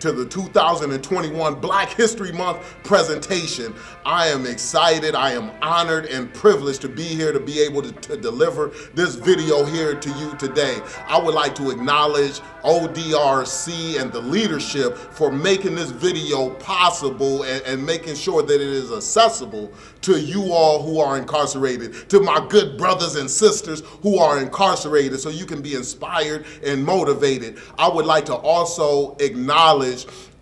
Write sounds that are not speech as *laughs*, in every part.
To the 2021 Black History Month presentation. I am excited, I am honored and privileged to be here to be able to, to, deliver this video here to you today. I would like to acknowledge ODRC and the leadership for making this video possible and, and making sure that it is accessible to you all who are incarcerated, to my good brothers and sisters who are incarcerated so you can be inspired and motivated. I would like to also acknowledge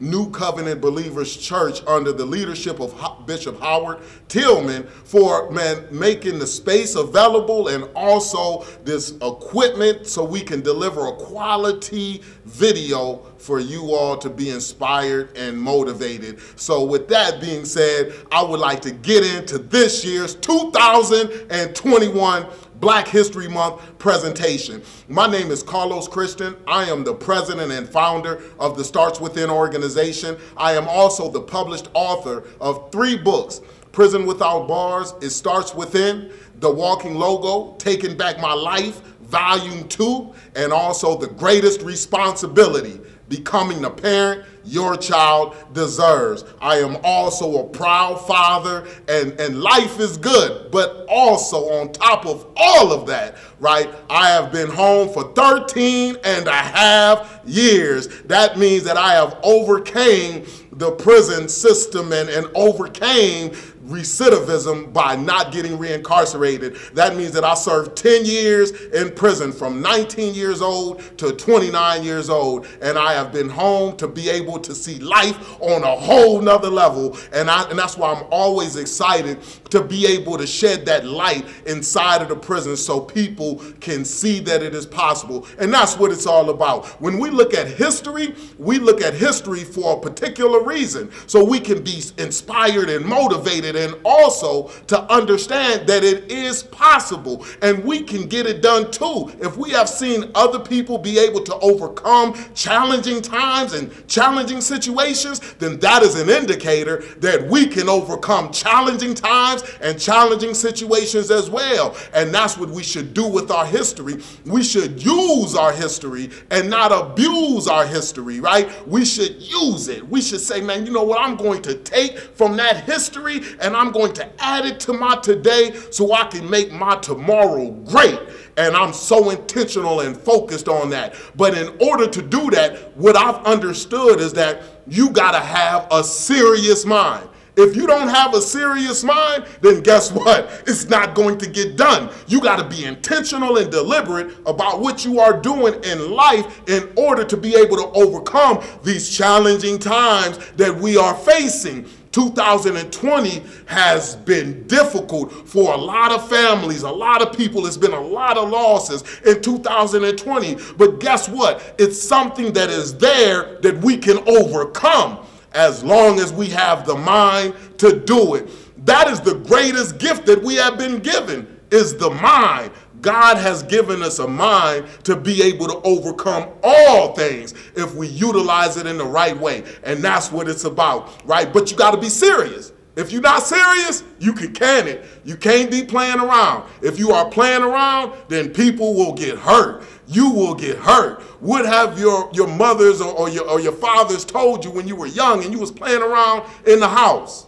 New Covenant Believers Church under the leadership of Bishop Howard Tillman for man making the space available and also this equipment so we can deliver a quality video for you all to be inspired and motivated. So with that being said, I would like to get into this year's 2021 Black History Month presentation. My name is Carlos Christian. I am the president and founder of the Starts Within organization. I am also the published author of three books, Prison Without Bars, It Starts Within, The Walking Logo, Taking Back My Life, Volume 2, and also The Greatest Responsibility, Becoming the Parent your child deserves. I am also a proud father, and, and life is good, but also on top of all of that, right, I have been home for 13 and a half years. That means that I have overcame the prison system and, and overcame recidivism by not getting reincarcerated. That means that I served 10 years in prison from 19 years old to 29 years old. And I have been home to be able to see life on a whole nother level. And, I, and that's why I'm always excited to be able to shed that light inside of the prison so people can see that it is possible. And that's what it's all about. When we look at history, we look at history for a particular reason. So we can be inspired and motivated and also to understand that it is possible and we can get it done too. If we have seen other people be able to overcome challenging times and challenging situations, then that is an indicator that we can overcome challenging times and challenging situations as well. And that's what we should do with our history. We should use our history and not abuse our history, right? We should use it. We should say, man, you know what? I'm going to take from that history and I'm going to add it to my today so I can make my tomorrow great. And I'm so intentional and focused on that. But in order to do that, what I've understood is that you got to have a serious mind. If you don't have a serious mind, then guess what? *laughs* It's not going to get done. You got to be intentional and deliberate about what you are doing in life in order to be able to overcome these challenging times that we are facing. 2020 has been difficult for a lot of families, a lot of people. It's been a lot of losses in 2020. But guess what? It's something that is there that we can overcome as long as we have the mind to do it. That is the greatest gift that we have been given is the mind. God has given us a mind to be able to overcome all things if we utilize it in the right way. And that's what it's about, right? But you got to be serious. If you're not serious, you can can it. You can't be playing around. If you are playing around, then people will get hurt. You will get hurt. What have your, your mothers or, or, your, or your fathers told you when you were young and you was playing around in the house?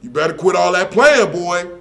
You better quit all that playing, boy,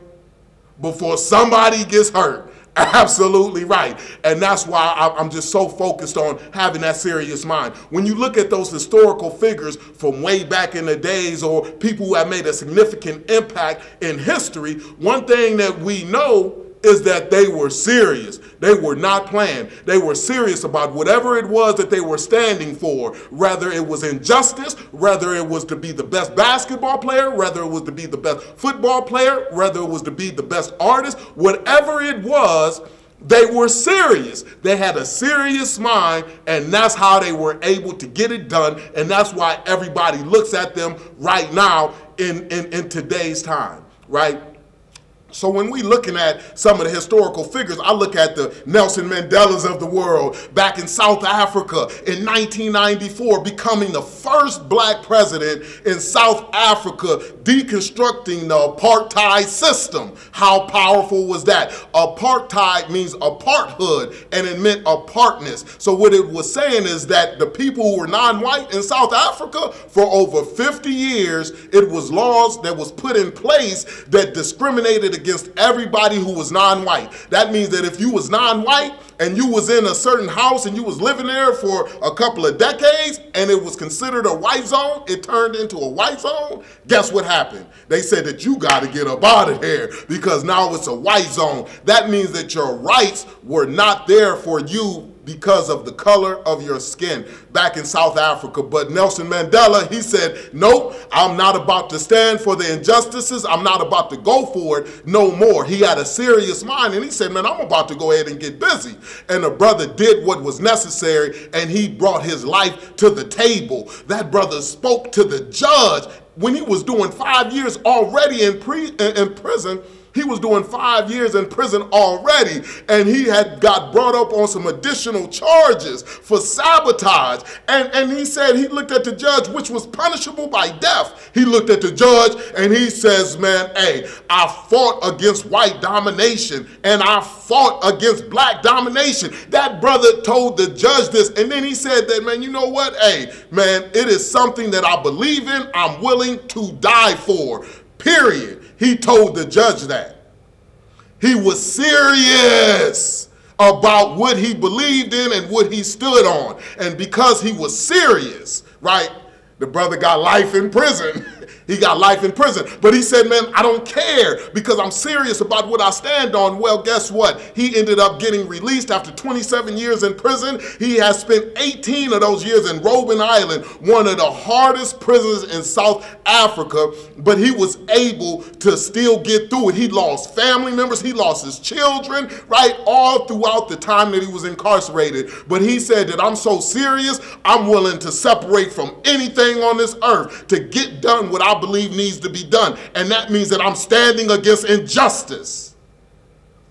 before somebody gets hurt. *laughs* Absolutely right. And that's why I'm just so focused on having that serious mind. When you look at those historical figures from way back in the days or people who have made a significant impact in history, one thing that we know is that they were serious. They were not playing. They were serious about whatever it was that they were standing for, whether it was injustice, whether it was to be the best basketball player, whether it was to be the best football player, whether it was to be the best artist, whatever it was, they were serious. They had a serious mind, and that's how they were able to get it done. And that's why everybody looks at them right now in, in, in today's time, right? So when we looking at some of the historical figures, I look at the Nelson Mandelas of the world back in South Africa in 1994, becoming the first black president in South Africa, deconstructing the apartheid system. How powerful was that? Apartheid means aparthood, and it meant apartness. So what it was saying is that the people who were non-white in South Africa for over 50 years, it was laws that was put in place that discriminated against everybody who was non-white. That means that if you was non-white and you was in a certain house and you was living there for a couple of decades and it was considered a white zone, it turned into a white zone, guess what happened? They said that you got to get up out of here because now it's a white zone. That means that your rights were not there for you because of the color of your skin back in South Africa. But Nelson Mandela, he said, nope, I'm not about to stand for the injustices. I'm not about to go for it no more. He had a serious mind and he said, man, I'm about to go ahead and get busy. And the brother did what was necessary and he brought his life to the table. That brother spoke to the judge when he was doing five years already in, pre, in prison he was doing five years in prison already, and he had got brought up on some additional charges for sabotage. And, and he said he looked at the judge, which was punishable by death. He looked at the judge and he says, Man, hey, I fought against white domination and I fought against black domination. That brother told the judge this, and then he said that, man, you know what? Hey, man, it is something that I believe in, I'm willing to die for. Period. He told the judge that. He was serious about what he believed in and what he stood on. And because he was serious, right, the brother got life in prison. *laughs* He got life in prison. But he said, man, I don't care because I'm serious about what I stand on. Well, guess what? He ended up getting released after 27 years in prison. He has spent 18 of those years in Robben Island, one of the hardest prisons in South Africa. But he was able to still get through it. He lost family members. He lost his children, right? All throughout the time that he was incarcerated. But he said that I'm so serious, I'm willing to separate from anything on this earth to get done what I believe needs to be done. And that means that I'm standing against injustice.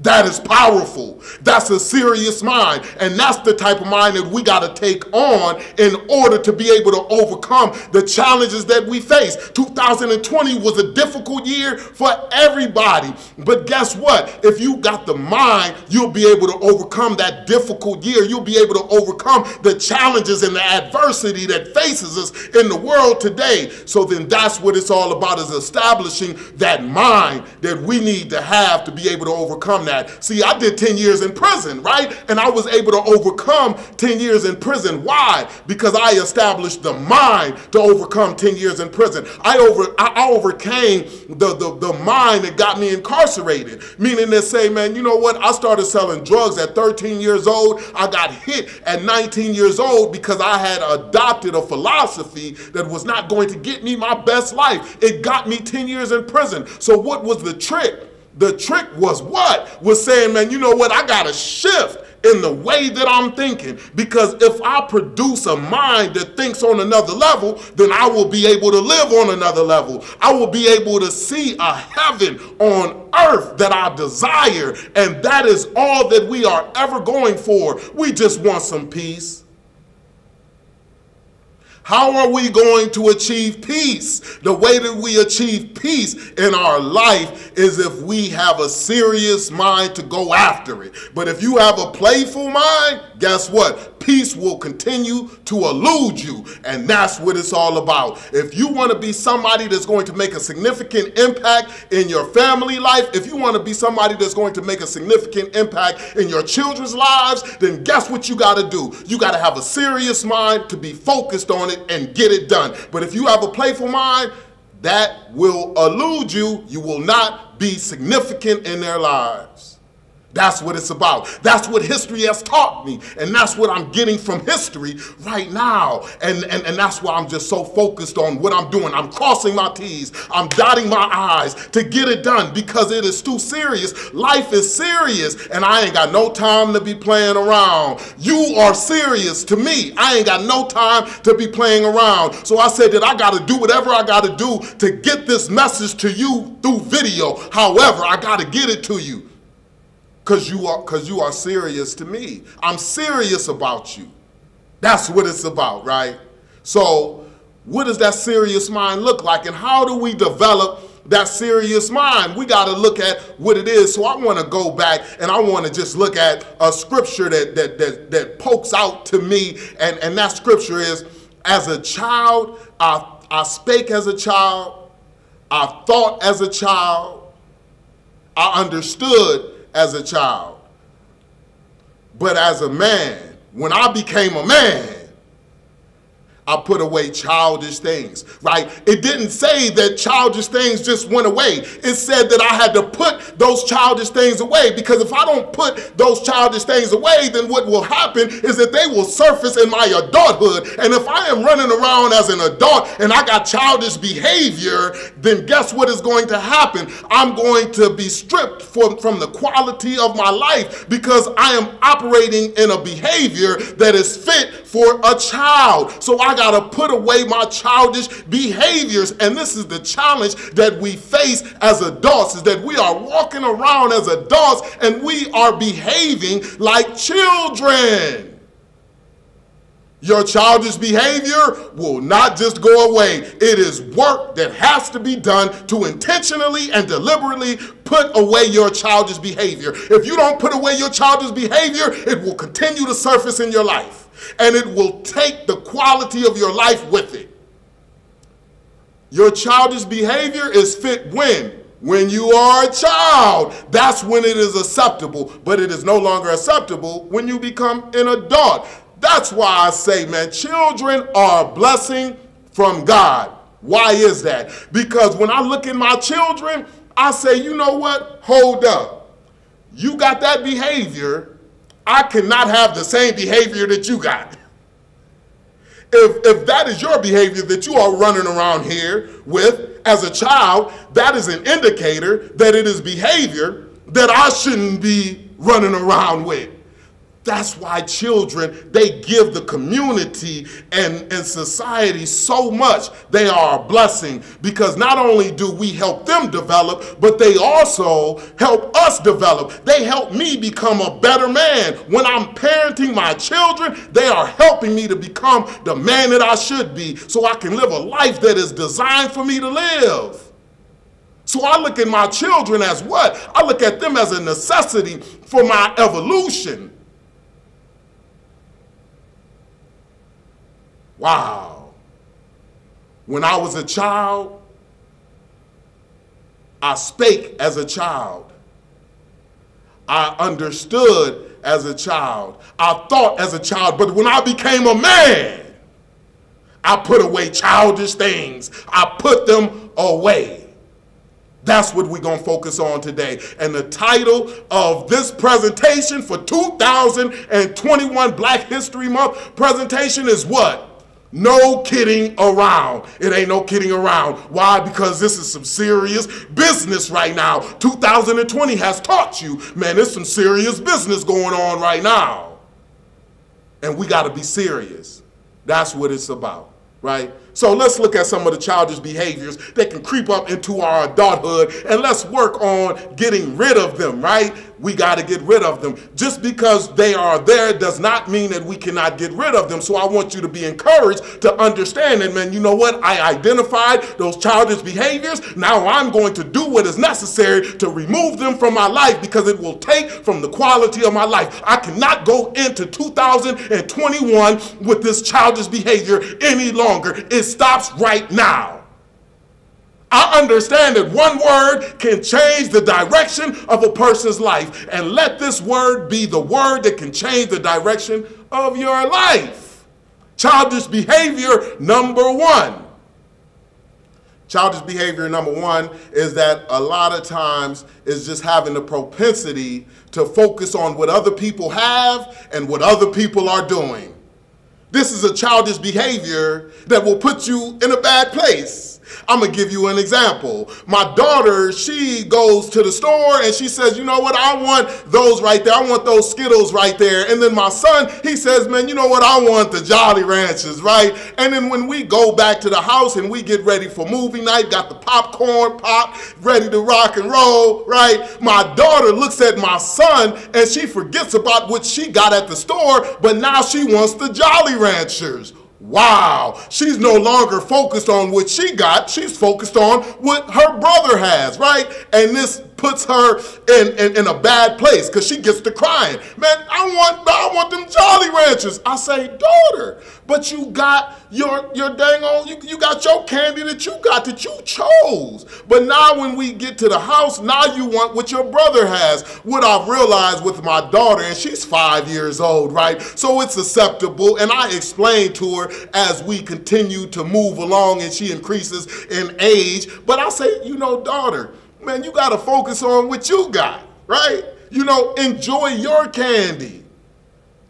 That is powerful. That's a serious mind. And that's the type of mind that we got to take on in order to be able to overcome the challenges that we face. 2020 was a difficult year for everybody. But guess what? If you got the mind, you'll be able to overcome that difficult year. You'll be able to overcome the challenges and the adversity that faces us in the world today. So then that's what it's all about is establishing that mind that we need to have to be able to overcome that that. See, I did 10 years in prison, right? And I was able to overcome 10 years in prison. Why? Because I established the mind to overcome 10 years in prison. I over I overcame the, the, the mind that got me incarcerated. Meaning to say, man, you know what? I started selling drugs at 13 years old. I got hit at 19 years old because I had adopted a philosophy that was not going to get me my best life. It got me 10 years in prison. So what was the trick? The trick was what? Was saying, man, you know what? I got to shift in the way that I'm thinking. Because if I produce a mind that thinks on another level, then I will be able to live on another level. I will be able to see a heaven on earth that I desire. And that is all that we are ever going for. We just want some peace. How are we going to achieve peace? The way that we achieve peace in our life is if we have a serious mind to go after it. But if you have a playful mind, guess what? peace will continue to elude you. And that's what it's all about. If you want to be somebody that's going to make a significant impact in your family life, if you want to be somebody that's going to make a significant impact in your children's lives, then guess what you got to do? You got to have a serious mind to be focused on it and get it done. But if you have a playful mind, that will elude you. You will not be significant in their lives. That's what it's about. That's what history has taught me. And that's what I'm getting from history right now. And, and, and that's why I'm just so focused on what I'm doing. I'm crossing my T's, I'm dotting my I's to get it done because it is too serious. Life is serious, and I ain't got no time to be playing around. You are serious to me. I ain't got no time to be playing around. So I said that I got to do whatever I got to do to get this message to you through video. However, I got to get it to you because you are because you are serious to me. I'm serious about you. That's what it's about, right? So, what does that serious mind look like, and how do we develop that serious mind? We got to look at what it is. So, I want to go back and I want to just look at a scripture that that that, that pokes out to me, and and that scripture is, as a child, I I spake as a child, I thought as a child, I understood as a child. But as a man, when I became a man, I put away childish things, right? It didn't say that childish things just went away. It said that I had to put those childish things away because if I don't put those childish things away, then what will happen is that they will surface in my adulthood. And if I am running around as an adult and I got childish behavior, then guess what is going to happen? I'm going to be stripped from, from the quality of my life because I am operating in a behavior that is fit for a child. So I I got to put away my childish behaviors. And this is the challenge that we face as adults is that we are walking around as adults and we are behaving like children. Your childish behavior will not just go away. It is work that has to be done to intentionally and deliberately put away your childish behavior. If you don't put away your childish behavior, it will continue to surface in your life and it will take the quality of your life with it. Your childish behavior is fit when? When you are a child. That's when it is acceptable, but it is no longer acceptable when you become an adult. That's why I say, man, children are a blessing from God. Why is that? Because when I look at my children, I say, you know what? Hold up. You got that behavior, I cannot have the same behavior that you got. If, if that is your behavior that you are running around here with as a child, that is an indicator that it is behavior that I shouldn't be running around with. That's why children, they give the community and, and society so much. They are a blessing because not only do we help them develop, but they also help us develop. They help me become a better man. When I'm parenting my children, they are helping me to become the man that I should be so I can live a life that is designed for me to live. So I look at my children as what? I look at them as a necessity for my evolution. Wow. When I was a child, I spake as a child. I understood as a child. I thought as a child. But when I became a man, I put away childish things. I put them away. That's what we're going to focus on today. And the title of this presentation for 2021 Black History Month presentation is what? No kidding around. It ain't no kidding around. Why? Because this is some serious business right now. 2020 has taught you, man, there's some serious business going on right now. And we got to be serious. That's what it's about, right? So let's look at some of the childish behaviors that can creep up into our adulthood and let's work on getting rid of them, right? We got to get rid of them. Just because they are there does not mean that we cannot get rid of them. So I want you to be encouraged to understand that, man, you know what? I identified those childish behaviors. Now I'm going to do what is necessary to remove them from my life because it will take from the quality of my life. I cannot go into 2021 with this childish behavior any longer. It it stops right now. I understand that one word can change the direction of a person's life. And let this word be the word that can change the direction of your life. Childish behavior number one. Childish behavior number one is that a lot of times is just having the propensity to focus on what other people have and what other people are doing. This is a childish behavior that will put you in a bad place. I'm gonna give you an example. My daughter, she goes to the store and she says, you know what, I want those right there. I want those Skittles right there. And then my son, he says, man, you know what, I want the Jolly Ranchers, right? And then when we go back to the house and we get ready for movie night, got the popcorn pop, ready to rock and roll, right? My daughter looks at my son and she forgets about what she got at the store, but now she wants the Jolly Ranchers. Wow, she's no longer focused on what she got. She's focused on what her brother has, right? And this puts her in, in, in a bad place because she gets to crying. Man, I want I want them Jolly Ranchers. I say, daughter, but you got your your dang on you, you got your candy that you got that you chose. But now when we get to the house, now you want what your brother has. What I've realized with my daughter, and she's five years old, right? So it's acceptable. And I explain to her as we continue to move along and she increases in age. But I say, you know, daughter, man, you got to focus on what you got, right? You know, enjoy your candy.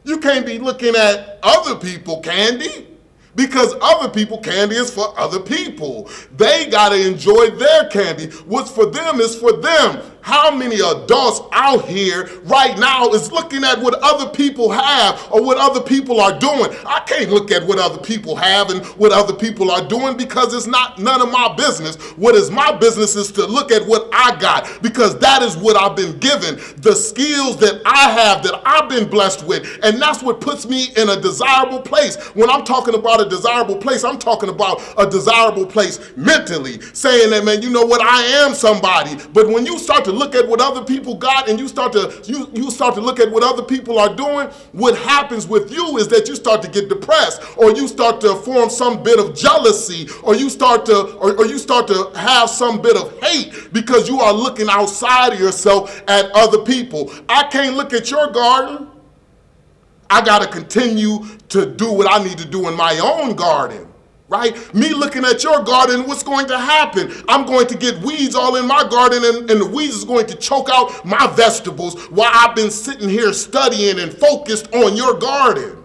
You can't be looking at other people candy because other people candy is for other people. They got to enjoy their candy. What's for them is for them. How many adults out here right now is looking at what other people have or what other people are doing? I can't look at what other people have and what other people are doing because it's not none of my business. What is my business is to look at what I got because that is what I've been given, the skills that I have that I've been blessed with. And that's what puts me in a desirable place. When I'm talking about a desirable place, I'm talking about a desirable place mentally, saying that, man, you know what, I am somebody. But when you start to look at what other people got and you start to you, you start to look at what other people are doing, what happens with you is that you start to get depressed or you start to form some bit of jealousy or you start to or, or you start to have some bit of hate because you are looking outside of yourself at other people. I can't look at your garden. I got to continue to do what I need to do in my own garden right? Me looking at your garden, what's going to happen? I'm going to get weeds all in my garden and, and the weeds is going to choke out my vegetables while I've been sitting here studying and focused on your garden.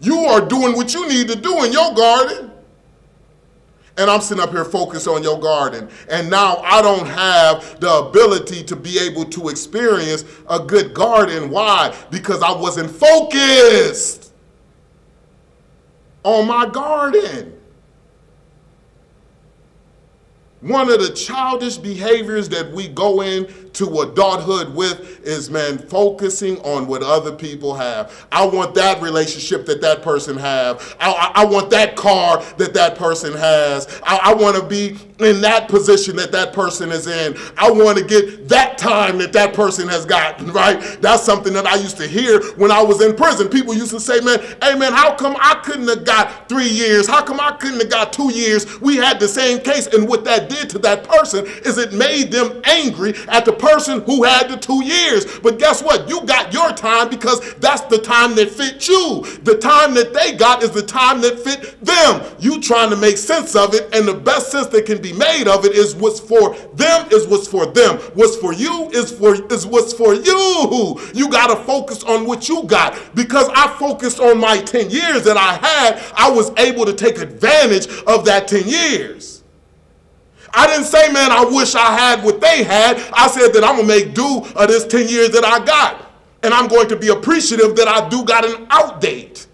You are doing what you need to do in your garden. And I'm sitting up here focused on your garden. And now I don't have the ability to be able to experience a good garden. Why? Because I wasn't focused on my garden. One of the childish behaviors that we go into adulthood with is, man, focusing on what other people have. I want that relationship that that person have. I, I, I want that car that that person has. I, I want to be in that position that that person is in. I want to get that time that that person has gotten, right? That's something that I used to hear when I was in prison. People used to say, man, hey, man, how come I couldn't have got three years? How come I couldn't have got two years? We had the same case. And what that did to that person is it made them angry at the person who had the two years. But guess what? You got your time because that's the time that fit you. The time that they got is the time that fit them. You trying to make sense of it, and the best sense that can be made of it is what's for them is what's for them. What's for you is for is what's for you. You got to focus on what you got. Because I focused on my 10 years that I had, I was able to take advantage of that 10 years. I didn't say, man, I wish I had what they had. I said that I'm going to make do of this 10 years that I got. And I'm going to be appreciative that I do got an outdate.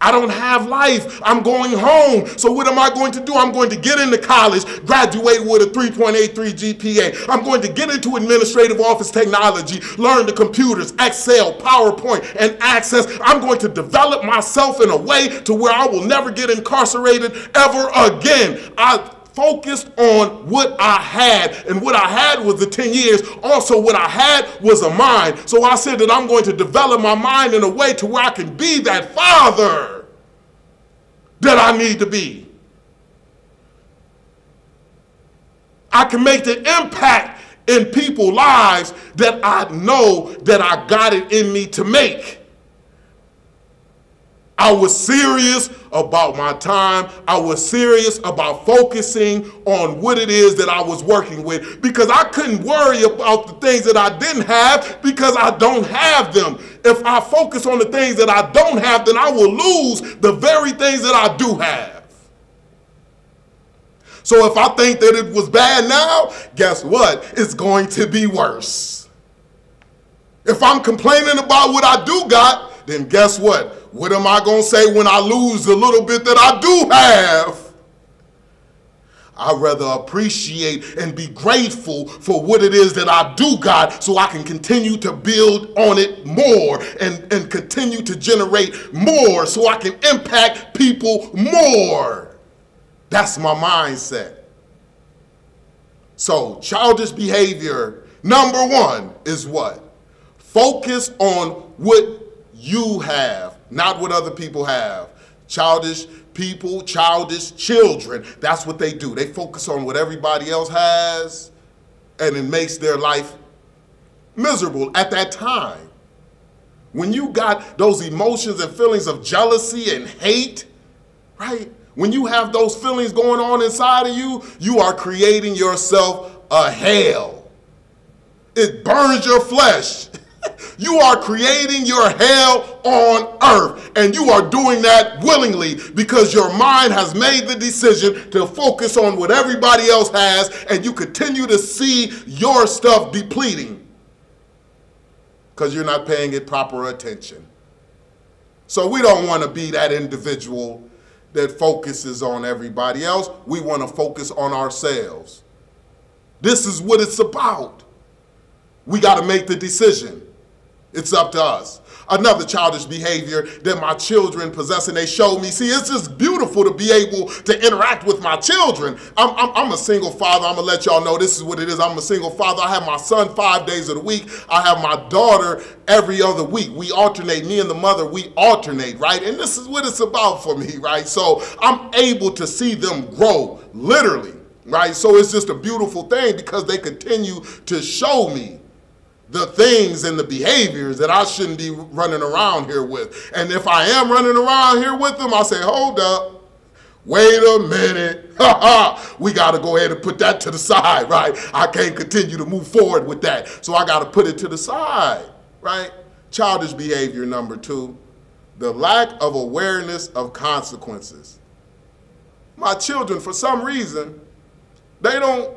I don't have life. I'm going home. So what am I going to do? I'm going to get into college, graduate with a 3.83 GPA. I'm going to get into administrative office technology, learn the computers, Excel, PowerPoint, and Access. I'm going to develop myself in a way to where I will never get incarcerated ever again. I focused on what I had, and what I had was the 10 years. Also, what I had was a mind. So I said that I'm going to develop my mind in a way to where I can be that father that I need to be. I can make the impact in people's lives that I know that I got it in me to make. I was serious about my time. I was serious about focusing on what it is that I was working with because I couldn't worry about the things that I didn't have because I don't have them. If I focus on the things that I don't have, then I will lose the very things that I do have. So if I think that it was bad now, guess what? It's going to be worse. If I'm complaining about what I do got, then guess what? What am I going to say when I lose the little bit that I do have? I'd rather appreciate and be grateful for what it is that I do got so I can continue to build on it more and, and continue to generate more so I can impact people more. That's my mindset. So, childish behavior, number one, is what? Focus on what you have, not what other people have. Childish people, childish children, that's what they do. They focus on what everybody else has, and it makes their life miserable at that time. When you got those emotions and feelings of jealousy and hate, right? When you have those feelings going on inside of you, you are creating yourself a hell. It burns your flesh. *laughs* you are creating your hell on earth. And you are doing that willingly because your mind has made the decision to focus on what everybody else has, and you continue to see your stuff depleting because you're not paying it proper attention. So we don't want to be that individual that focuses on everybody else. We want to focus on ourselves. This is what it's about. We got to make the decision. It's up to us. Another childish behavior that my children possess and they show me. See, it's just beautiful to be able to interact with my children. I'm, I'm, I'm, a single father. I'm going to let y'all know this is what it is. I'm a single father. I have my son five days of the week. I have my daughter every other week. We alternate, me and the mother, we alternate, right? And this is what it's about for me, right? So I'm able to see them grow, literally, right? So it's just a beautiful thing because they continue to show me the things and the behaviors that I shouldn't be running around here with. And if I am running around here with them, I say, hold up. Wait a minute. *laughs* Ha ha. We got to go ahead and put that to the side, right? I can't continue to move forward with that. So I got to put it to the side, right? Childish behavior number two, the lack of awareness of consequences. My children, for some reason, they don't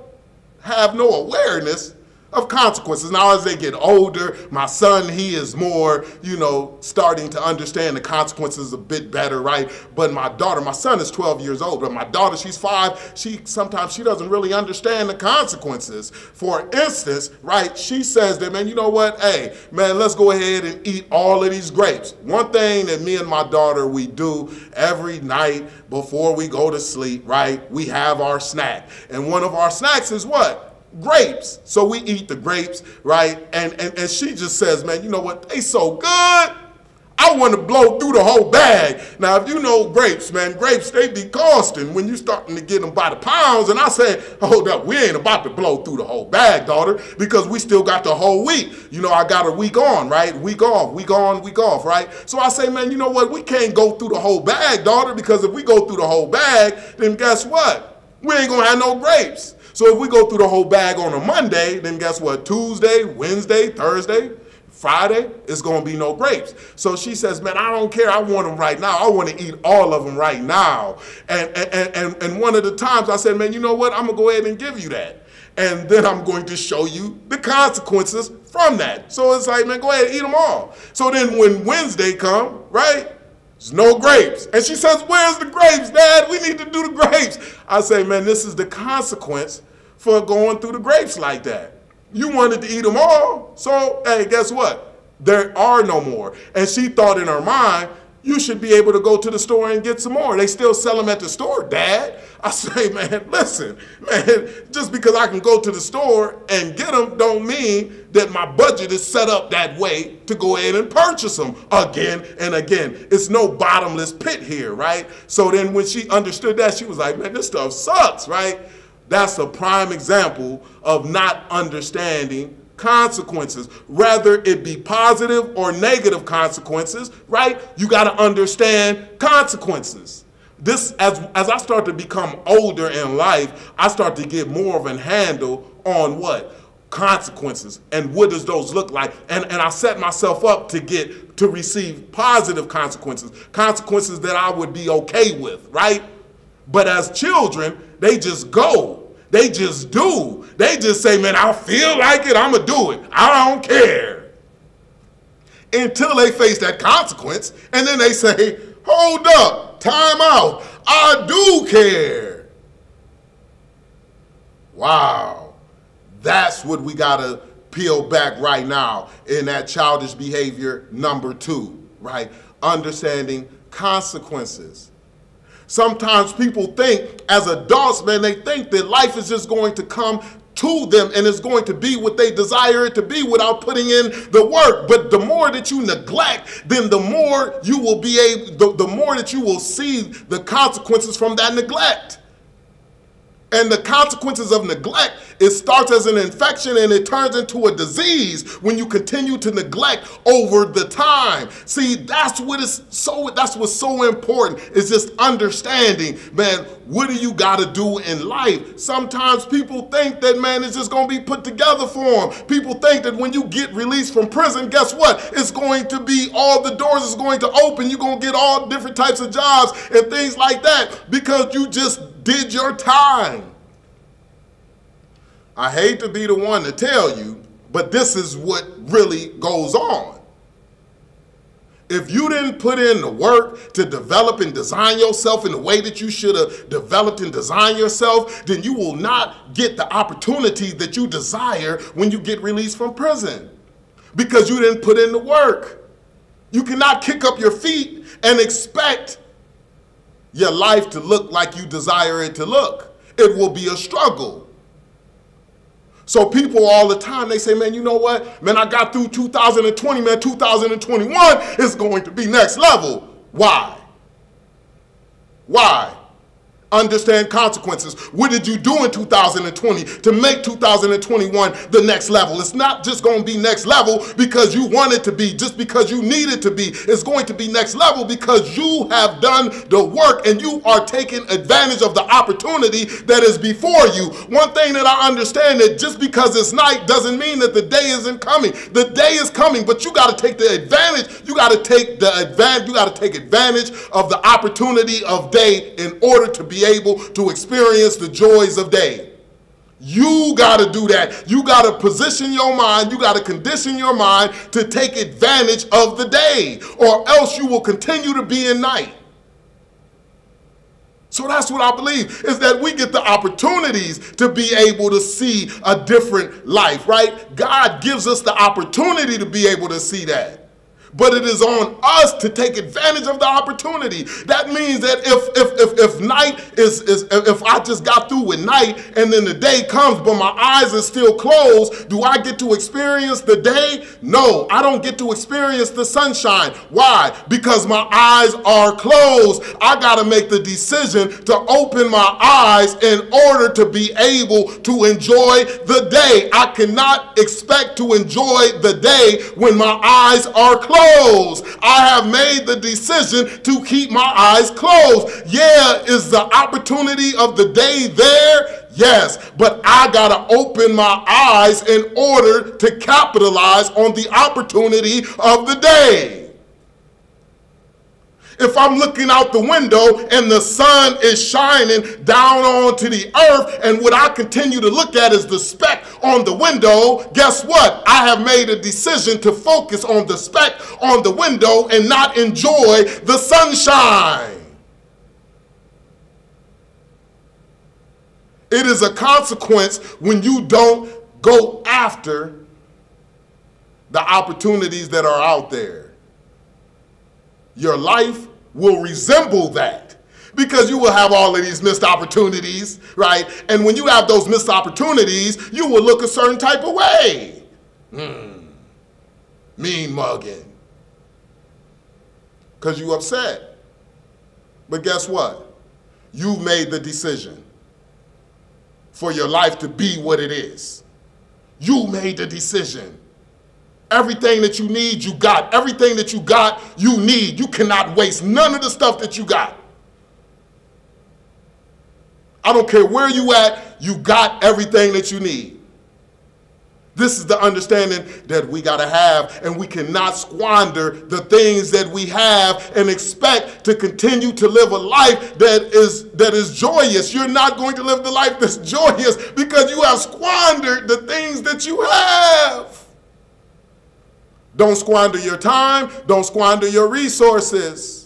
have no awareness of consequences. Now, as they get older, my son, he is more, you know, starting to understand the consequences a bit better, right? But my daughter, my son is 12 years old, but my daughter, she's five. She sometimes she doesn't really understand the consequences. For instance, right, she says that, man, you know what? Hey, man, let's go ahead and eat all of these grapes. One thing that me and my daughter, we do every night before we go to sleep, right? We have our snack. And one of our snacks is what? Grapes. So we eat the grapes, right? And, and, and she just says, man, you know what? They so good. I want to blow through the whole bag. Now, if you know grapes, man, grapes, they be costing when you starting to get them by the pounds. And I say, hold up, we ain't about to blow through the whole bag, daughter, because we still got the whole week. You know, I got a week on, right? Week off, week on, week off, right? So I say, man, you know what? We can't go through the whole bag, daughter, because if we go through the whole bag, then guess what? We ain't going to have no grapes. So if we go through the whole bag on a Monday, then guess what? Tuesday, Wednesday, Thursday, Friday, it's going to be no grapes. So she says, man, I don't care. I want them right now. I want to eat all of them right now. And, and, and, and one of the times I said, man, you know what? I'm going to go ahead and give you that. And then I'm going to show you the consequences from that. So it's like, man, go ahead, and eat them all. So then when Wednesday come, right? There's no grapes. And she says, Where's the grapes, Dad? We need to do the grapes. I say, Man, this is the consequence for going through the grapes like that. You wanted to eat them all. So, hey, guess what? There are no more. And she thought in her mind, you should be able to go to the store and get some more. They still sell them at the store, Dad. I say, *laughs* man, listen, man, just because I can go to the store and get them don't mean that my budget is set up that way to go ahead and purchase them again and again. It's no bottomless pit here, right? So then when she understood that, she was like, man, this stuff sucks, right? That's a prime example of not understanding consequences, whether it be positive or negative consequences, right? You got to understand consequences. This, as, as I start to become older in life, I start to get more of a handle on what? Consequences. And what does those look like? And, and I set myself up to get, to receive positive consequences, consequences that I would be okay with, right? But as children, they just go. They just do. They just say, man, I feel like it, I'm going to do it. I don't care. Until they face that consequence, and then they say, hold up, time out, I do care. Wow. That's what we got to peel back right now in that childish behavior number two, right? Understanding consequences. Sometimes people think, as adults, man, they think that life is just going to come to them and it's going to be what they desire it to be without putting in the work. But the more that you neglect, then the more you will be able, the, the more that you will see the consequences from that neglect. And the consequences of neglect, it starts as an infection and it turns into a disease when you continue to neglect over the time. See, that's what is so that's what's so important is just understanding, man, what do you got to do in life? Sometimes people think that man is just to be put together for them. People think that when you get released from prison, guess what? It's going to be all the doors is going to open. You're to get all different types of jobs and things like that because you just did your time. I hate to be the one to tell you, but this is what really goes on. If you didn't put in the work to develop and design yourself in the way that you should have developed and designed yourself, then you will not get the opportunity that you desire when you get released from prison because you didn't put in the work. You cannot kick up your feet and expect your life to look like you desire it to look. It will be a struggle. So people all the time, they say, man, you know what? Man, I got through 2020, man, 2021 is going to be next level. Why? Why? Understand consequences. What did you do in 2020 to make 2021 the next level? It's not just going to be next level because you want it to be, just because you need it to be. It's going to be next level because you have done the work and you are taking advantage of the opportunity that is before you. One thing that I understand that just because it's night doesn't mean that the day isn't coming. The day is coming, but you got to take the advantage. You got to take the advantage. You got to take advantage of the opportunity of day in order to be able to experience the joys of day. You got to do that. You got to position your mind, you got to condition your mind to take advantage of the day, or else you will continue to be in night. So that's what I believe is that we get the opportunities to be able to see a different life, right? God gives us the opportunity to be able to see that but it is on us to take advantage of the opportunity. That means that if if if, if night is, is if I just got through with night and then the day comes, but my eyes are still closed, do I get to experience the day? No, I don't get to experience the sunshine. Why? Because my eyes are closed. I gotta make the decision to open my eyes in order to be able to enjoy the day. I cannot expect to enjoy the day when my eyes are closed I have made the decision to keep my eyes closed. Yeah, is the opportunity of the day there? Yes, but I got to open my eyes in order to capitalize on the opportunity of the day if I'm looking out the window and the sun is shining down onto the earth, and what I continue to look at is the speck on the window, guess what? I have made a decision to focus on the speck on the window and not enjoy the sunshine. It is a consequence when you don't go after the opportunities that are out there. Your life will resemble that because you will have all of these missed opportunities, right? And when you have those missed opportunities, you will look a certain type of way. Hmm. Mean mugging. Because you upset. But guess what? You've made the decision for your life to be what it is. You made the decision. Everything that you need, you got. Everything that you got, you need. You cannot waste none of the stuff that you got. I don't care where you at, you got everything that you need. This is the understanding that we got to have, and we cannot squander the things that we have and expect to continue to live a life that is that is joyous. You're not going to live the life that's *laughs* joyous because you have squandered the things that you have. Don't squander your time, don't squander your resources.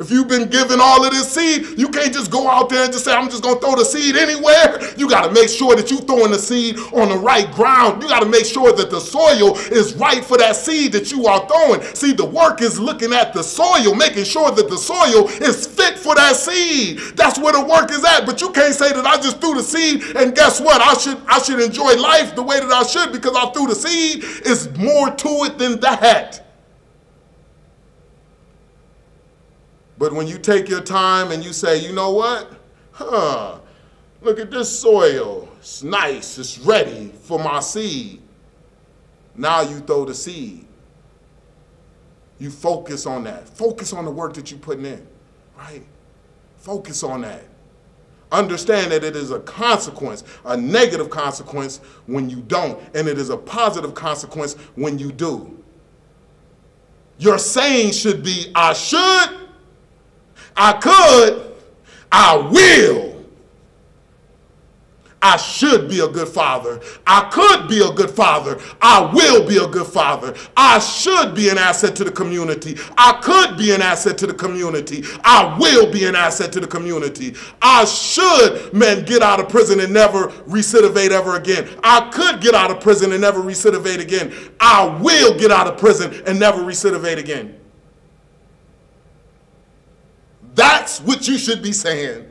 If you've been given all of this seed, you can't just go out there and just say, I'm just going to throw the seed anywhere. You got to make sure that you're throwing the seed on the right ground. You got to make sure that the soil is right for that seed that you are throwing. See, the work is looking at the soil, making sure that the soil is fit for that seed. That's where the work is at. But you can't say that I just threw the seed and guess what? I should, I should enjoy life the way that I should because I threw the seed. It's more to it than that. But when you take your time and you say, you know what? Huh, look at this soil. It's nice, it's ready for my seed. Now you throw the seed. You focus on that. Focus on the work that you're putting in, right? Focus on that. Understand that it is a consequence, a negative consequence when you don't, and it is a positive consequence when you do. Your saying should be, I should, I could, I will. I should be a good father. I could be a good father. I will be a good father. I should be an asset to the community. I could be an asset to the community. I will be an asset to the community. I should, man, get out of prison and never recidivate ever again. I could get out of prison and never recidivate again. I will get out of prison and never recidivate again. That's what you should be saying.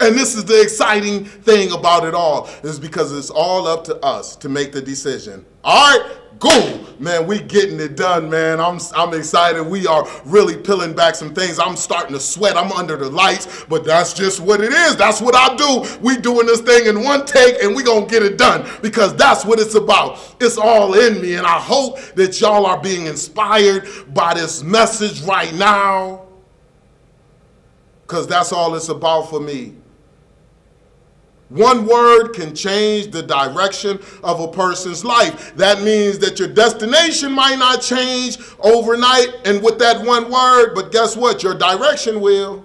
And this is the exciting thing about it all, is because it's all up to us to make the decision. All right, go. Man, we getting it done, man. I'm, I'm excited. We are really peeling back some things. I'm starting to sweat. I'm under the lights, but that's just what it is. That's what I do. We doing this thing in one take, and we to get it done because that's what it's about. It's all in me, and I hope that y'all are being inspired by this message right now because that's all it's about for me. One word can change the direction of a person's life. That means that your destination might not change overnight and with that one word, but guess what? Your direction will.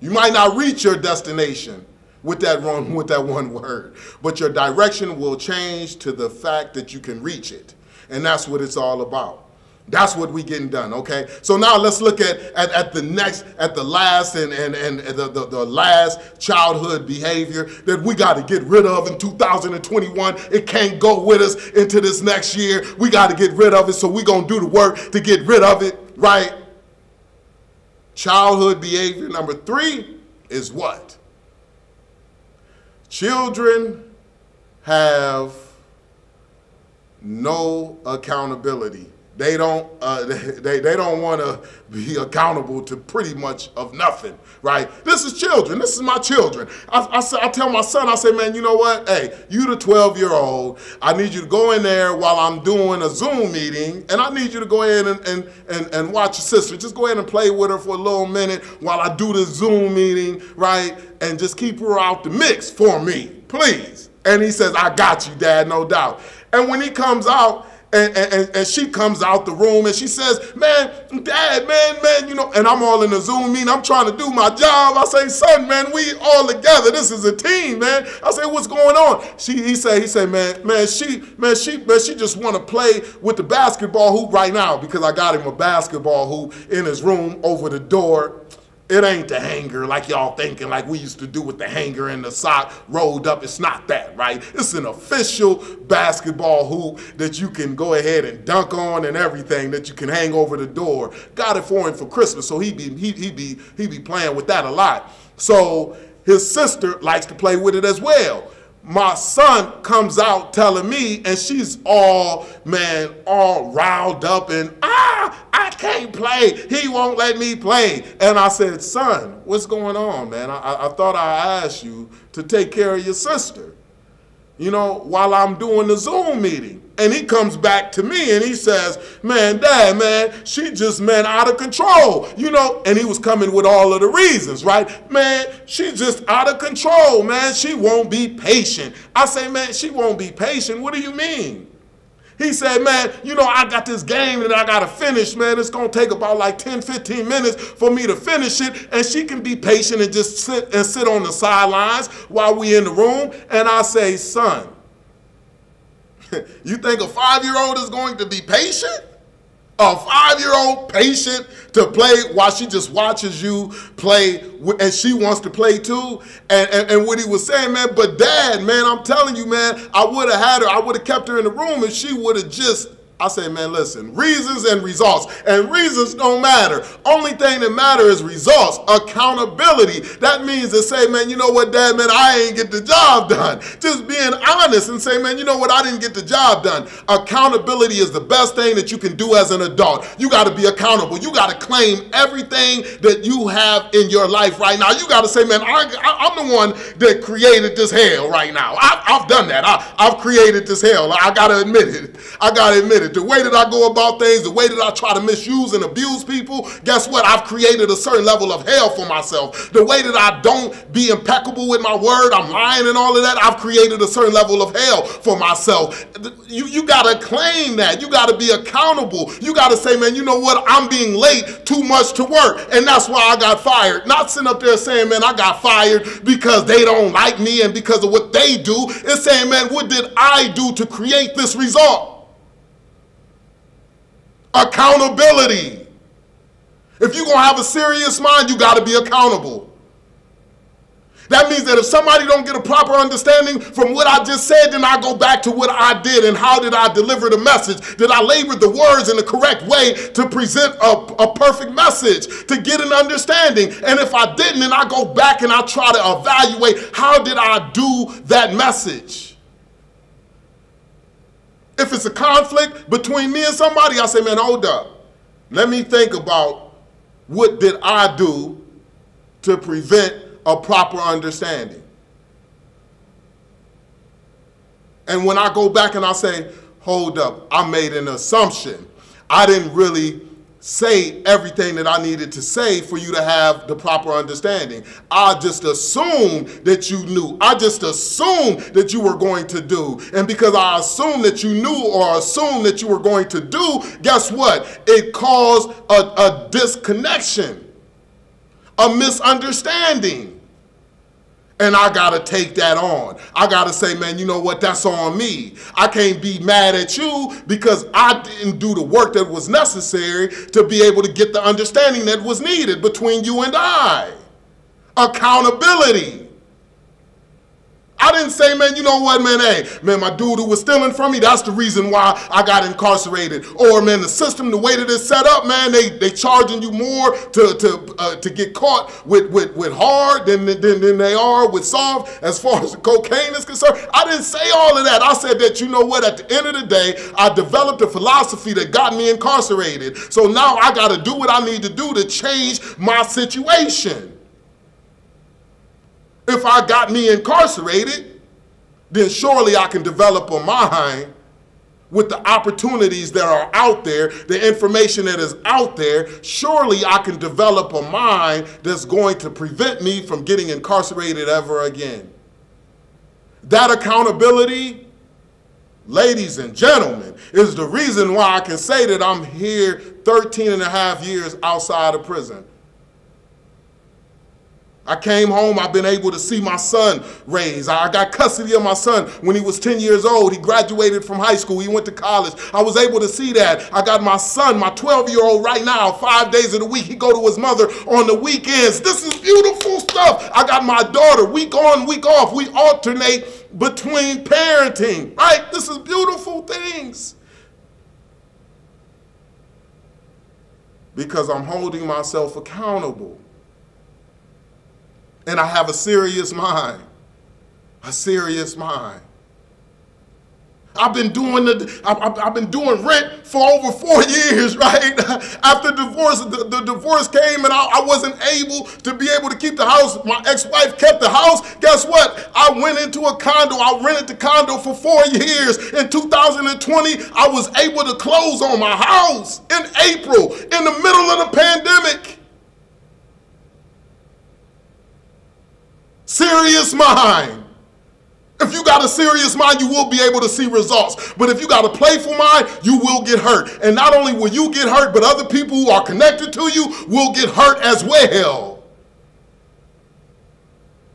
You might not reach your destination with that one, *laughs* with that one word, but your direction will change to the fact that you can reach it. And that's what it's all about. That's what we getting done, okay? So now let's look at, at, at the next, at the last and, and, and the, the, the last childhood behavior that we got to get rid of in 2021. It can't go with us into this next year. We got to get rid of it, so we going to do the work to get rid of it, right? Childhood behavior number three is what? Children have no accountability they don't uh, *laughs* they, they don't want to be accountable to pretty much of nothing right? This is children this is my children. I, I, I tell my son i say man you know what? Hey you the 12 year old i need you to go in there while i'm doing a zoom meeting and i need you to go ahead and, and, and, and watch your sister. Just go ahead and play with her for a little minute while i do the zoom meeting right? And just keep her out the mix for me please. And he says i got you dad no doubt. And when he comes out and, and, and she comes out the room and she says, man, dad, man, man, you know, and I'm all in the Zoom meeting. I'm trying to do my job. I say, son, man, we all together. This is a team, man. I say, what's going on? She, he say, he say, man, man, she, man, she, man, she just want to play with the basketball hoop right now because I got him a basketball hoop in his room over the door it ain't the hanger like y'all thinking, like we used to do with the hanger and the sock rolled up. It's not that, right? It's an official basketball hoop that you can go ahead and dunk on and everything that you can hang over the door. Got it for him for Christmas, so he be he he be he be playing with that a lot. So his sister likes to play with it as well my son comes out telling me, and she's all, man, all riled up and, ah, I can't play. He won't let me play. And I said, son, what's going on, man? I, I thought I asked you to take care of your sister, you know, while I'm doing the Zoom meeting. And he comes back to me and he says, Man, dad, man, she just, man, out of control. You know, and he was coming with all of the reasons, right? Man, she's just out of control, man. She won't be patient. I say, Man, she won't be patient. What do you mean? He said, man, you know, I got this game that I got to finish, man. It's going to take about like 10, 15 minutes for me to finish it. And she can be patient and just sit and sit on the sidelines while we in the room. And I say, son, *laughs* you think a five-year-old is going to be patient? A five-year-old patient to play while she just watches you play and she wants to play too? And, and, and what he was saying, man, but dad, man, I'm telling you, man, I would have had her, I would have kept her in the room and she would have just I say, man, listen, reasons and results. And reasons don't matter. Only thing that matters is results, accountability. That means to say, man, you know what, dad, man, I ain't get the job done. Just being honest and say, man, you know what, I didn't get the job done. Accountability is the best thing that you can do as an adult. You got to be accountable. You got to claim everything that you have in your life right now. You got to say, man, I, am the one that created this hell right now. I, have done that. I, I've created this hell. I got to admit it. I got to admit it the way that I go about things, the way that I try to misuse and abuse people, guess what? I've created a certain level of hell for myself. The way that I don't be impeccable with my word, I'm lying and all of that, I've created a certain level of hell for myself. You, you got to claim that. You got to be accountable. You got to say, man, you know what? I'm being late too much to work. And that's why I got fired. Not sitting up there saying, man, I got fired because they don't like me and because of what they do. It's saying, man, what did I do to create this result? Accountability. If you're going to have a serious mind, you got to be accountable. That means that if somebody don't get a proper understanding from what I just said, then I go back to what I did and how did I deliver the message? Did I labor the words in the correct way to present a, a perfect message, to get an understanding? And if I didn't, then I go back and I try to evaluate how did I do that message? If it's a conflict between me and somebody, I say, man, hold up. Let me think about what did I do to prevent a proper understanding. And when I go back and I say, hold up, I made an assumption. I didn't really say everything that I needed to say for you to have the proper understanding. I just assumed that you knew. I just assumed that you were going to do. And because I assumed that you knew or assumed that you were going to do, guess what? It caused a, a disconnection, a misunderstanding. And I got to take that on. I got to say, man, you know what? That's on me. I can't be mad at you because I didn't do the work that was necessary to be able to get the understanding that was needed between you and I. Accountability. I didn't say, man, you know what, man, hey, man, my dude who was stealing from me, that's the reason why I got incarcerated. Or, man, the system, the way that it's set up, man, they they charging you more to to uh, to get caught with, with, with hard than, than, than they are with soft as far as cocaine is concerned. I didn't say all of that. I said that, you know what, at the end of the day, I developed a philosophy that got me incarcerated. So now I got to do what I need to do to change my situation. If I got me incarcerated, then surely I can develop a mind with the opportunities that are out there, the information that is out there, surely I can develop a mind that's going to prevent me from getting incarcerated ever again. That accountability, ladies and gentlemen, is the reason why I can say that I'm here 13 and a half years outside of prison. I came home, I've been able to see my son raised. I got custody of my son when he was 10 years old. He graduated from high school, he went to college. I was able to see that. I got my son, my 12 year old right now, five days of the week. He go to his mother on the weekends. This is beautiful stuff. I got my daughter week on, week off. We alternate between parenting, right? This is beautiful things. Because I'm holding myself accountable. And I have a serious mind. A serious mind. I've been doing the I've, I've, been doing rent for over four *laughs* years, right? *laughs* After divorce, the, the divorce came and I, I, wasn't able to be able to keep the house. My ex-wife kept the house. Guess what? I went into a condo. I rented the condo for four years. In 2020, I was able to close on my house in April, in the middle of the pandemic. Serious mind. If you got a serious mind, you will be able to see results. But if you got a playful mind, you will get hurt. And not only will you get hurt, but other people who are connected to you will get hurt as well.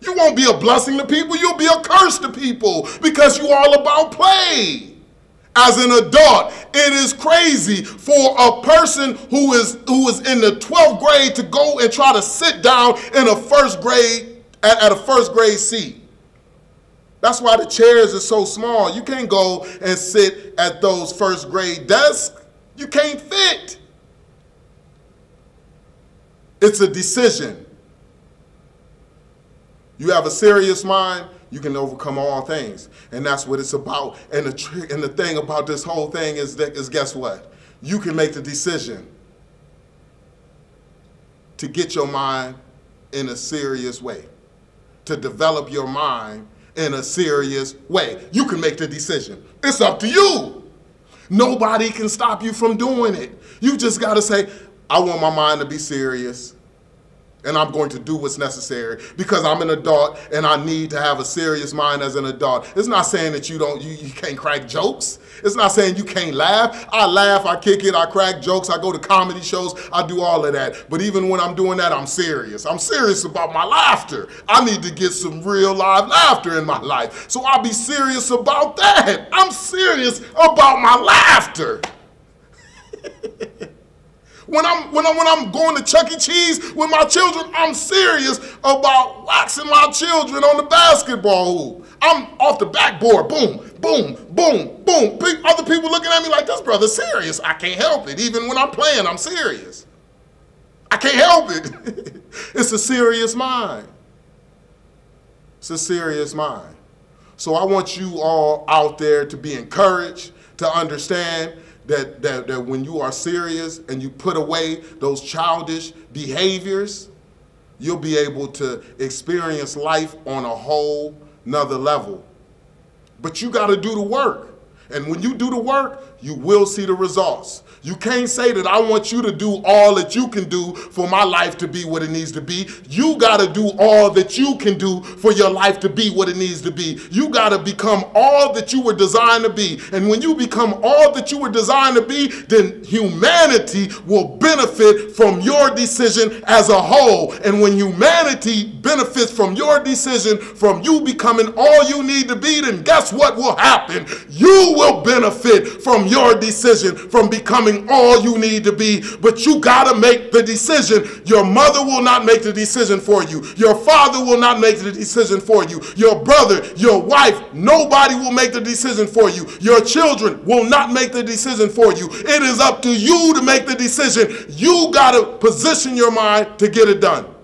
You won't be a blessing to people, you'll be a curse to people because you're all about play. As an adult, it is crazy for a person who is who is in the 12th grade to go and try to sit down in a first grade at, at a first grade seat. That's why the chairs are so small. You can't go and sit at those first grade desks. You can't fit. It's a decision. You have a serious mind, you can overcome all things. And that's what it's about. And the, and the thing about this whole thing is, that, is guess what? You can make the decision to get your mind in a serious way, to develop your mind in a serious way. You can make the decision. It's up to you. Nobody can stop you from doing it. You just got to say, I want my mind to be serious and I'm going to do what's necessary because I'm an adult and I need to have a serious mind as an adult. It's not saying that you don't you, you can't crack jokes. It's not saying you can't laugh. I laugh, I kick it, I crack jokes, I go to comedy shows, I do all of that. But even when I'm doing that, I'm serious. I'm serious about my laughter. I need to get some real live laughter in my life. So I'll be serious about that. I'm serious about my laughter. *laughs* When I'm, when, I'm, when I'm going to Chuck E. Cheese with my children, I'm serious about waxing my children on the basketball hoop. I'm off the backboard, boom, boom, boom, boom. Other people looking at me like, this brother's serious. I can't help it. Even when I'm playing, I'm serious. I can't help it. *laughs* it's a serious mind. It's a serious mind. So I want you all out there to be encouraged, to understand that, that, that when you are serious and you put away those childish behaviors, you'll be able to experience life on a whole nother level. But you got to do the work. And when you do the work, you will see the results. You can't say that I want you to do all that you can do for my life to be what it needs to be. You got to do all that you can do for your life to be what it needs to be. You got to become all that you were designed to be. And when you become all that you were designed to be, then humanity will benefit from your decision as a whole. And when humanity benefits from your decision, from you becoming all you need to be, then guess what will happen? You will benefit from your decision, from becoming all you need to be. But you got to make the decision. Your mother will not make the decision for you. Your father will not make the decision for you. Your brother, your wife, nobody will make the decision for you. Your children will not make the decision for you. It is up to you to make the decision. You got to position your mind to get it done.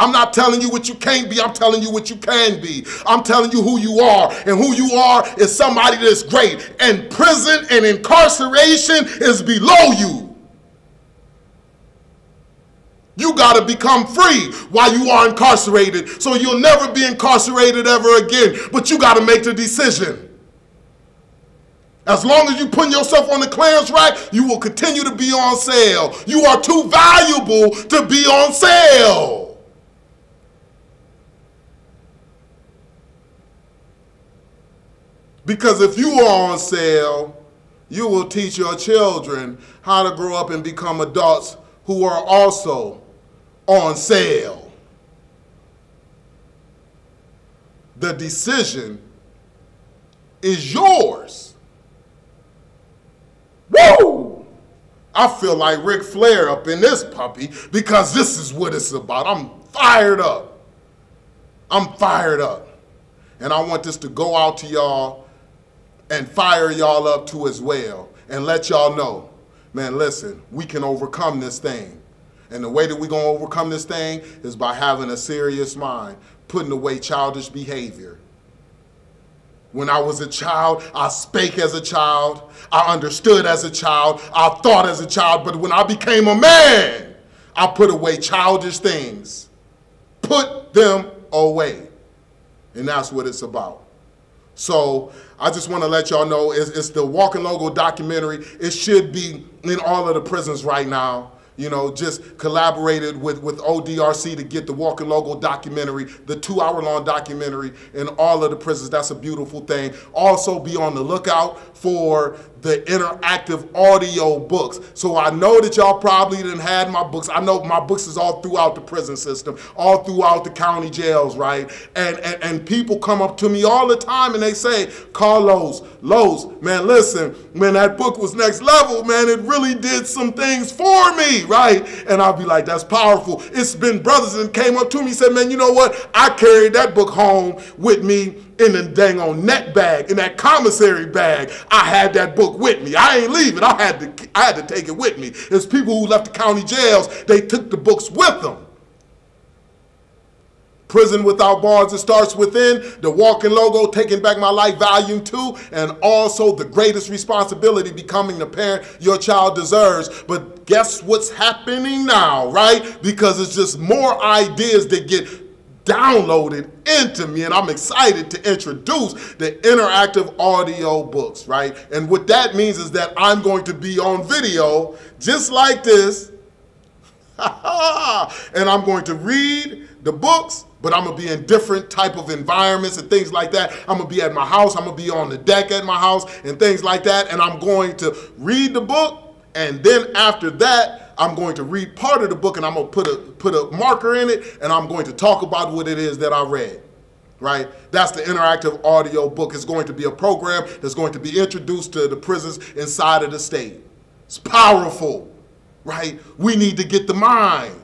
I'm not telling you what you can't be. I'm telling you what you can be. I'm telling you who you are. And who you are is somebody that's great. And prison and incarceration is below you. You got to become free while you are incarcerated. So you'll never be incarcerated ever again. But you got to make the decision. As long as you put yourself on the clearance rack, you will continue to be on sale. You are too valuable to be on sale. Because if you are on sale, you will teach your children how to grow up and become adults who are also on sale. The decision is yours. Woo! I feel like Ric Flair up in this puppy because this is what it's about. I'm fired up. I'm fired up. And I want this to go out to y'all and fire y'all up to as well and let y'all know, man, listen, we can overcome this thing. And the way that we're going to overcome this thing is by having a serious mind, putting away childish behavior. When I was a child, I spake as a child. I understood as a child. I thought as a child. But when I became a man, I put away childish things. Put them away. And that's what it's about. So I just want to let y'all know it's, it's the Walking Logo documentary. It should be in all of the prisons right now you know, just collaborated with, with ODRC to get the Walking Logo documentary, the two hour long documentary in all of the prisons. That's a beautiful thing. Also be on the lookout for the interactive audio books. So I know that y'all probably didn't had my books. I know my books is all throughout the prison system, all throughout the county jails, right? And, and, and people come up to me all the time and they say, Carlos, Los, man, listen, man, that book was next level, man. It really did some things for me, right? And I'll be like, that's powerful. It's been brothers that came up to me said, man, you know what? I carried that book home with me in the dang on net bag, in that commissary bag. I had that book with me. I ain't leaving. I had to, I had to take it with me. There's people who left the county jails, they took the books with them. Prison Without Bars, it starts within, the walking logo, Taking Back My Life, Volume 2, and also the greatest responsibility, becoming the parent your child deserves. But guess what's happening now, right? Because it's just more ideas that get downloaded into me and I'm excited to introduce the interactive audio books, right? And what that means is that I'm going to be on video just like this *laughs* and I'm going to read the books but I'm gonna be in different type of environments and things like that. I'm gonna be at my house, I'm gonna be on the deck at my house and things like that, and I'm going to read the book, and then after that, I'm going to read part of the book and I'm going to put a, put a marker in it and I'm going to talk about what it is that I read. Right? That's the interactive audio book. It's going to be a program that's going to be introduced to the prisons inside of the state. It's powerful, right? We need to get the mind.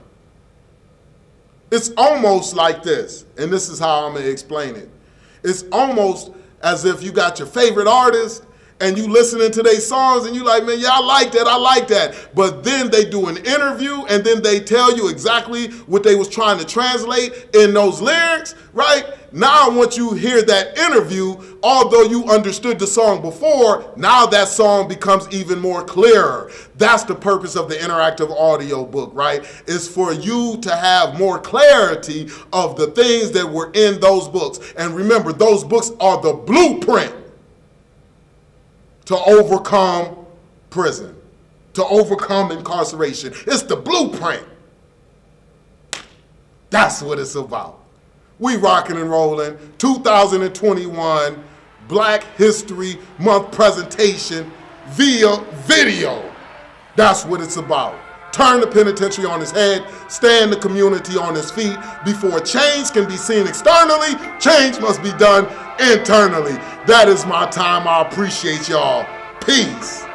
It's almost like this, and this is how I'm going to explain it. It's almost as if you got your favorite artist and you listening to their songs and you like, man, yeah, I like that, I like that. But then they do an interview and then they tell you exactly what they was trying to translate in those lyrics, right? Now once you hear that interview, although you understood the song before, now that song becomes even more clearer. That's the purpose of the interactive audio book, right? Is for you to have more clarity of the things that were in those books. And remember, those books are the blueprint to overcome prison, to overcome incarceration. It's the blueprint. That's what it's about. We rocking and rolling. 2021 Black History Month presentation via video. That's what it's about. Turn the penitentiary on its head, stand the community on its feet. Before change can be seen externally, change must be done internally. That is my time. I appreciate y'all. Peace.